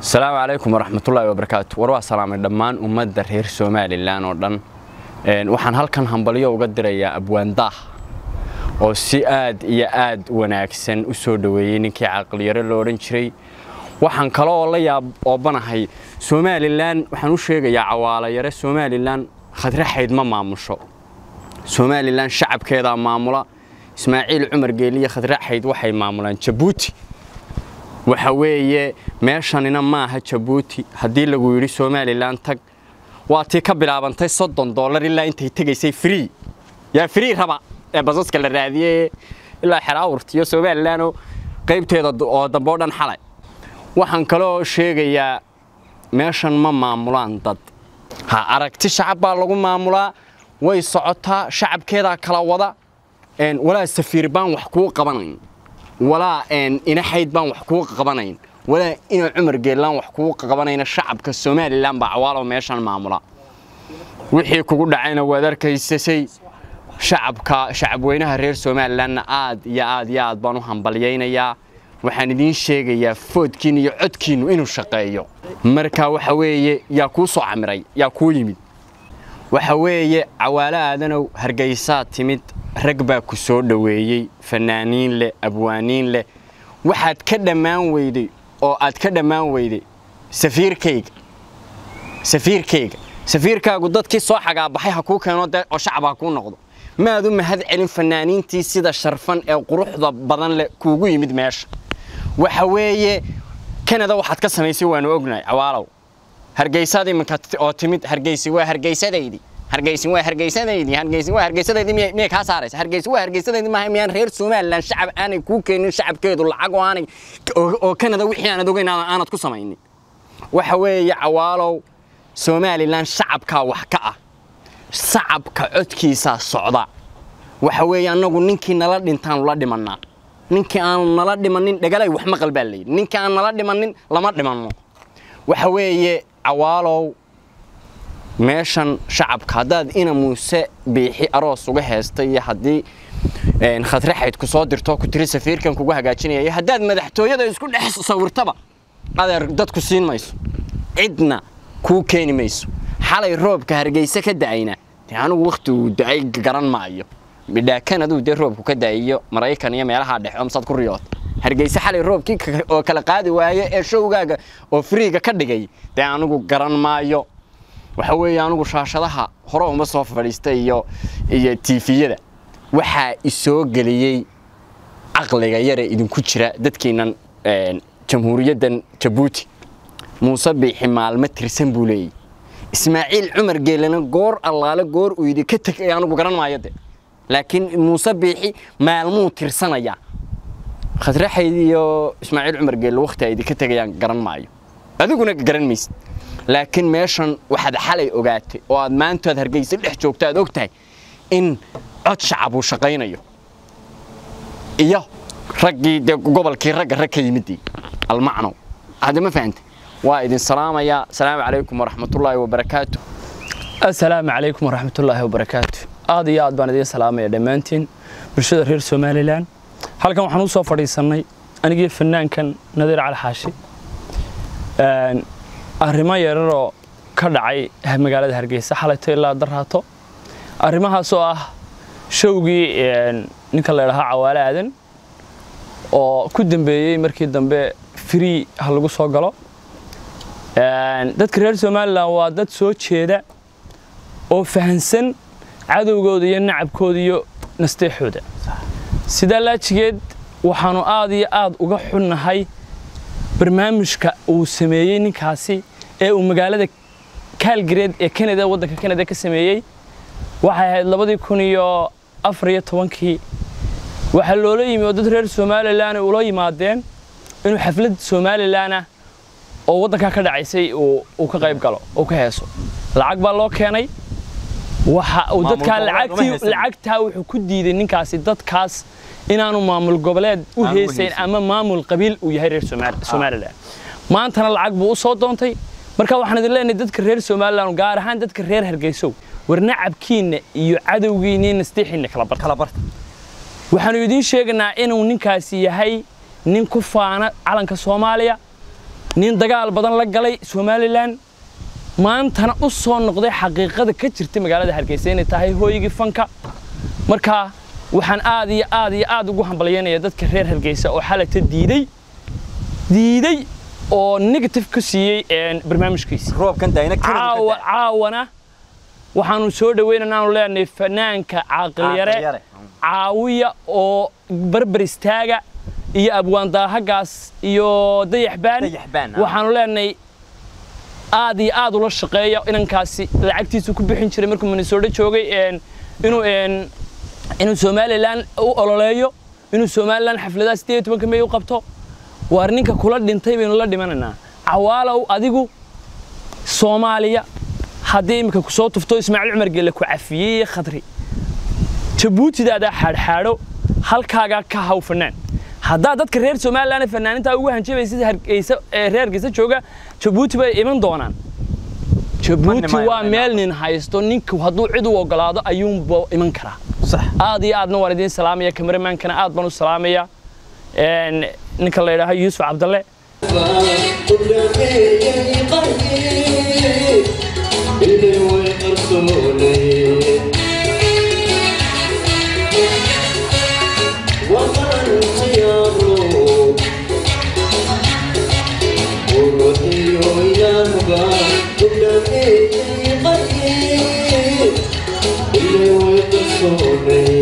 asalaamu calaykum waraxmatullaahi wabarakaatu war waa salaamay dhammaan ummadda reer somalilan oo dhan. Waxaan halkan hambalyo uga dirayaa abwaandaah oo si aad iyo aad wanaagsan u soo dhoweeyey ninkii caqliyaro lo odhan jiray. Waxaan kale oo la yaab oobanahay somalilan waxaan u sheegayaa cawaalayare somalilan khadraxayd ma maamusho. Somalilan shacabkeedaa maamula ismaaciil cumar geeliye khadraxayd waxay maamulaan jabuuti waxa weeye meeshanina maaha jabuuti. Haddii lagu yidhi somalilan tag waa tii ka bilaabantay soddon dollar ilaa intay tegaysay free. Yaa free raba ee basaska la raadiyey ilaa xeraawurtiyo somalilanoo qaybteeda oo dambe oo dhan xalay. Waxaan kaloo sheegayaa meeshan ma maamulaan dad. Ha aragti shacab baa lagu maamulaa way socotaa shacabkeedaa kala wada walaa safiir baan wax kuu qabanayn walaa inaxayd baan wax kuu qabanayn walaa ina cumar geellaan wax kuu qabanayna shacabka somalilan baa meeshan maamula. Wixii kugu dhacayna waad arkaysasay shacabka shacabweynaha reer somalilanna aad iyo aad iyo aad baan u hambalyaynayaa. Waxaan idiin sheegayaa foodkiin iyo codkiinnu inuu shaqeeyo. Marka waxa weeye yaa kuu soo camiray yaa kuu yimid. Waxa weeye cawaalo aadanow hargaysaa timid rag baa ku soo dhoweeyey fanaaniin leh abwaaniin leh. Waxaad ka dhammaan weyday oo aad ka dhammaan weyday safiirkayga safiirkayga. Safiirkaagu dadkii soo xagaabaxay ha kuu keeno dee oo shacab ha kuu noqdo. Maad u mahad celin fanaaniintii sida sharfan ee quruxda badan leh kuugu yimid meesha. Waxa weeye kanada waxaad ka samaysay waanu ognahay cawaalow hargeysaad iminka oo timid hargeysi waa hargeysadaydii hargeysin waa hargeysadaydii hargeysin waa hargeysadaydii miyay miyay kaa saaraysa. Hargeysi waa hargeysadaydii maaha miyaan reer somaliland shacab aanay kuu keenin shacabkeedu lacag oo aanay oo kanada wixii aanad ogeyn aanad ku samaynin. Waxa weeye cawaalow somaliland shacabkaa wax ka ah. Shacabka codkiisaa socda. Waxa weeye annagu ninkii nala dhintaanu la dhimannaa. Ninkii aanu nala dhimannin dhagalay wax maqal baa layidhi ninkii aan nala dhimannin lama dhimanno. Waxa weeye cawaalow meeshan shacabka haddaad ina muuse biixi aroos uga heestay iyo haddii khadraxayd ku soo dirto ku tiri safiirkan kugu hagaajinaya iyo haddaad madaxtooyada isku dhex sawirtaba adeer dadku siin mayso. Cidna kuu keeni mayso. Xalay roobka hargeyse ka da'ayna dee anigu wakhti uu da'ay garan maayo. Bidhaakan aduu dee roobku ka da'ayo maraykan iyo meelahaa dhexe oo masaad ku riyoota hargeyse xalay roobkii oo kala qaadi waaye ee showgaaga oo friiga ka dhigay dee anigu garan maayo waxa weeye anigu shaashadaha hore uma soo fadhiista iyo iyo tiifiyada waxaa isoo geliyey caqliga yare idinku jira dadkeennan jamhuuriyaddan jabuuti muuse biixi maalmo tirsan buu leeyay. Ismaaciil cumar geelena goor allaale goor uu yidhi ka teg anigu garan maayo de. Laakiin muuse biixi maalmuu tirsanayaa. Khadraxayd iyo ismaaciil cumar geelle wakhti ay idinka tegayaan garan maayo. Adiguna garan maysid laakiin meeshan waxaad xalay ogaatay oo aad maantaad hargeysa dhex joogto aad og tahay in cod shacab uu shaqaynayo. Iyo raggii dee gobolkii ragga rag ka yimidii almacnow hadda ma fahantay waa idin salaamayaa asalaamu calaykum waraxmatullaahi wabarakaatu assalaamu calaykum waraxmatullaahi wabarakaatu aad iyo aad baan idiin salaamaya dhammaantiin bulshada reer somalilan halkan waxaan u soo fadhiisannay anigii fanaankan nadiir cali xaashi arrimo yararoo ka dhacay magaalada hargeysa xalayto ilaa daraato. Arrimahaas oo ah showgii ninka la ydhahaa cawaale aadan oo ku dambeeyey markii dambe free ha lagu soo galo. Dadka reer somalilan waa dad soo jeeda oo fahansan cadowgooda iyo nacabkooda iyo nasteexooda. Sidaa laajigeed waxaanu aad iyo aad uga xunnahay barnaamijka uu sameeyey ninkaasi ee uu magaalada kaalgareed ee kanada waddanka kanada ka sameeyey waxay ahayd labadii kun iyo afar iyo tobankii. Waxaa loola yimi oo dad reer somalilan ula yimaadeen inuu xaflad somalilan ah oo waddankaa ka dhacaysay uu ka qayb galo oo ka heeso. Lacag baa loo keenay. Waxa uu dadkaa lacagtaa wuxuu ku diiday ninkaasi dadkaas inaanu maamul goboleed u heesayn ama maamul qabiil uu yahay reer somalilan. Maantana lacag buu u soo doontay marka waxaan idin leenahay dadka reer somalilan gaar ahaan dadka reer hargeysow war nacabkiinna iyo cadowgiinna nastiixiinna kala barta. Waxaanu idiin sheegaynaa inuu ninkaasi yahay nin ku faana calanka soomaaliya nin dagaal badan la galay somalilan maantana u soo noqday xaqiiqada ka jirta magaalada hargeysa inay tahay hooygii fanka. Marka waxaan aad iyo aad iyo aad ugu hambalyaynaya dadka reer hargeysa oo xalata diiday diiday oo negative ku siiyey barnaamijkiisa. Roobkan dayna caawa caawana waxaanu soo dhaweynaynaa leenahay fanaanka caaqil yare caawiya oo barbar istaaga iyo abwaandaahagaas iyo dayaxbaan. Waxaanu leenahay aad iyo aad ula shaqeeya inankaasi lacagtiisu ku bixin jiray markuu minnesota joogay inuu inuu somalilan u ololeeyo inuu somalilan xafladaha sideed iyo tobanka may u qabto waar ninka kula dhintay baynu la dhimanaynaa. Cawaalow adigu soomaaliya haddii iminka ku soo tufto ismaaciil cumar gelle ku cafiyey khadri. Jabuutidaadaa xaadxaadho halkaagaa ka haw fanaan haddaa dadka reer somalilan ee fanaanintaa ugu hanjabaysid hargeysa ee reer hargeysa jooga jabuuti bay iman doonaan. Jabuuti waa meel nin haysto ninku hadduu cid u ogolaado ayuunba iman karaa. Aad iyo aadna waan idiin salaamaya kameramaankana aad baan u salaamaya ninka la yidhaaho yuusuf cabdalle Thank you.